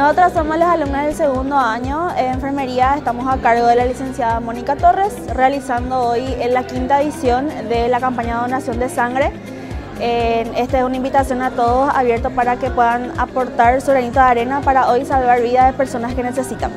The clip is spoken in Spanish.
Nosotras somos las alumnas del segundo año de enfermería estamos a cargo de la licenciada Mónica Torres, realizando hoy la quinta edición de la campaña de donación de sangre. Esta es una invitación a todos abierto para que puedan aportar su granito de arena para hoy salvar vidas de personas que necesitan.